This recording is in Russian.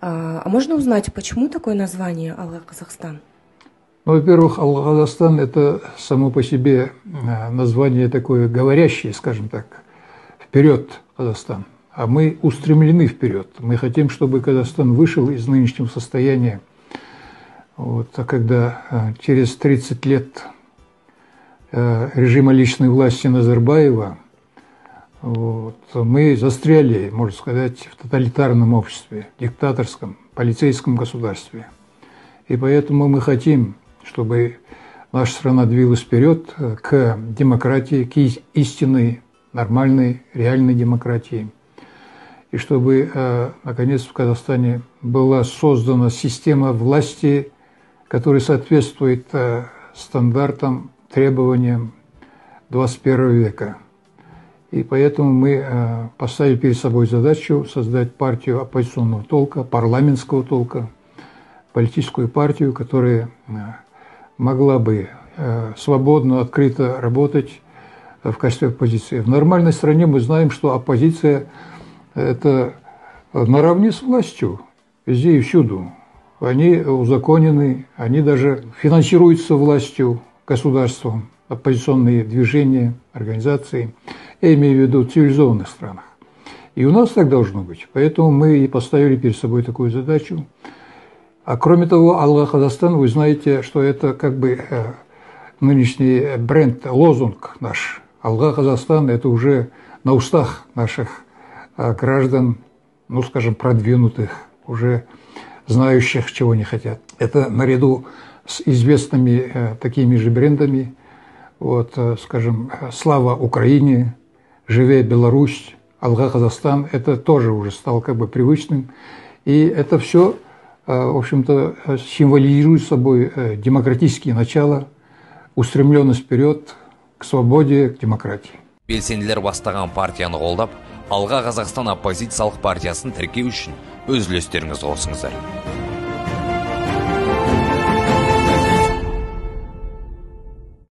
А, а можно узнать, почему такое название «Алга Казахстан»? Ну, во-первых, Алга-Казахстан – это само по себе э, название такое говорящее, скажем так, вперед Казахстан. А мы устремлены вперед. Мы хотим, чтобы Казахстан вышел из нынешнего состояния. Вот, а когда э, через 30 лет э, режима личной власти Назарбаева вот, мы застряли, можно сказать, в тоталитарном обществе, диктаторском, полицейском государстве. И поэтому мы хотим чтобы наша страна двигалась вперед к демократии, к истинной, нормальной, реальной демократии. И чтобы, э, наконец, в Казахстане была создана система власти, которая соответствует э, стандартам, требованиям 21 века. И поэтому мы поставили перед собой задачу создать партию оппозиционного толка, парламентского толка, политическую партию, которая могла бы э, свободно, открыто работать в качестве оппозиции. В нормальной стране мы знаем, что оппозиция – это наравне с властью, везде и всюду. Они узаконены, они даже финансируются властью, государством, оппозиционные движения, организации. Я имею в виду в цивилизованных странах. И у нас так должно быть. Поэтому мы и поставили перед собой такую задачу – а кроме того, Аллах Казахстан, вы знаете, что это как бы э, нынешний бренд, лозунг наш. Аллах Казахстан – это уже на устах наших э, граждан, ну, скажем, продвинутых, уже знающих, чего они хотят. Это наряду с известными э, такими же брендами, вот, скажем, «Слава Украине», «Живе Беларусь», «Алга Казахстан» – это тоже уже стало как бы привычным. И это все – Э, в общем-то, э, символизирует собой э, демократические начала, устремленность вперед к свободе, к демократии. белсенділер бастаған партияны қолдап алға қазақстан оппозициялық партиясын тіркеу үшін өз үлестеріңізді қосыңыздар